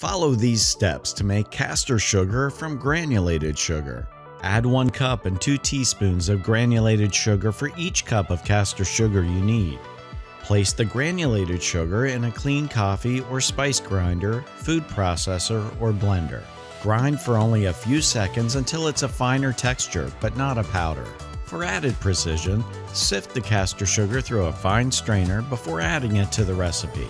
Follow these steps to make caster sugar from granulated sugar. Add 1 cup and 2 teaspoons of granulated sugar for each cup of caster sugar you need. Place the granulated sugar in a clean coffee or spice grinder, food processor, or blender. Grind for only a few seconds until it's a finer texture, but not a powder. For added precision, sift the caster sugar through a fine strainer before adding it to the recipe.